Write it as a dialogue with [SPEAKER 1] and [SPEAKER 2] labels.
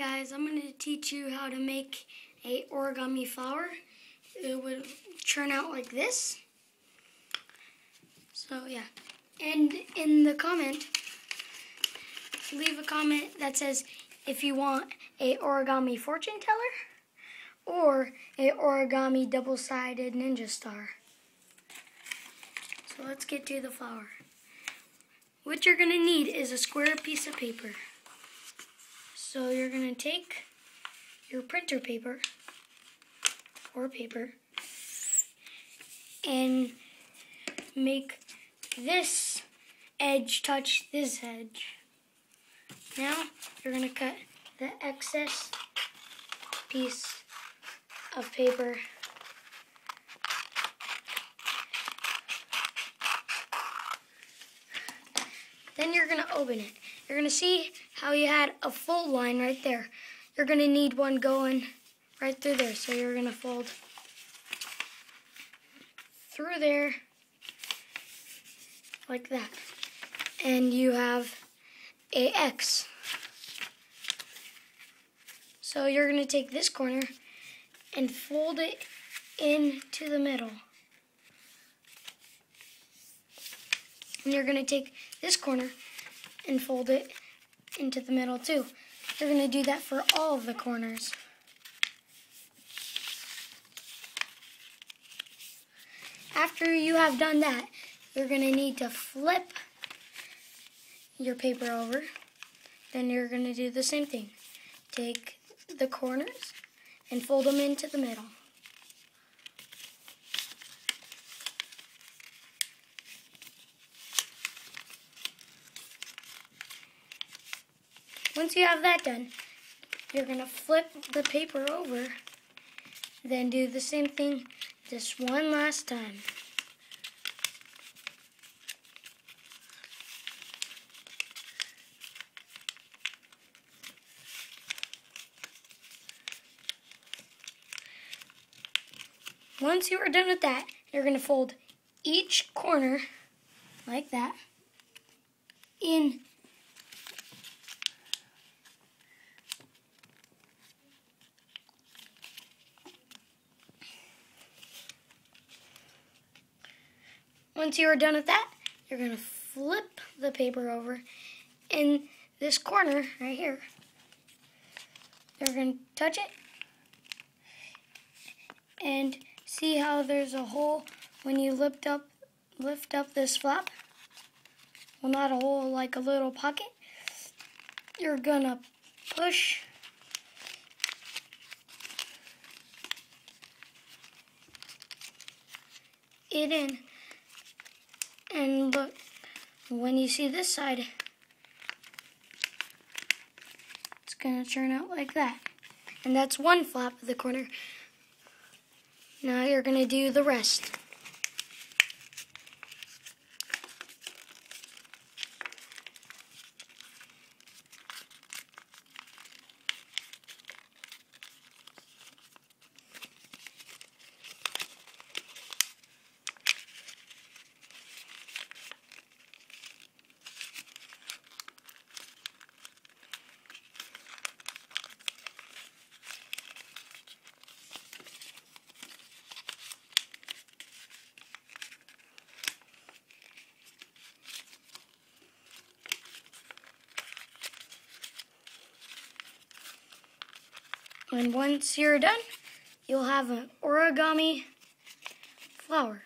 [SPEAKER 1] guys, I'm going to teach you how to make a origami flower. It would turn out like this. So yeah, and in the comment, leave a comment that says if you want a origami fortune teller or a origami double-sided ninja star. So let's get to the flower. What you're going to need is a square piece of paper. So you're going to take your printer paper or paper and make this edge touch this edge. Now you're going to cut the excess piece of paper Then you're going to open it. You're going to see how you had a full line right there. You're going to need one going right through there. So you're going to fold through there like that. And you have a X. So you're going to take this corner and fold it into the middle. And you're going to take this corner and fold it into the middle too. You're going to do that for all of the corners. After you have done that, you're going to need to flip your paper over. Then you're going to do the same thing. Take the corners and fold them into the middle. Once you have that done, you're going to flip the paper over, then do the same thing just one last time. Once you are done with that, you're going to fold each corner like that in Once you are done with that, you're going to flip the paper over in this corner right here. You're going to touch it and see how there's a hole when you lift up lift up this flap. Well, not a hole, like a little pocket. You're going to push it in and look, when you see this side, it's going to turn out like that. And that's one flap of the corner. Now you're going to do the rest. And once you're done, you'll have an origami flower.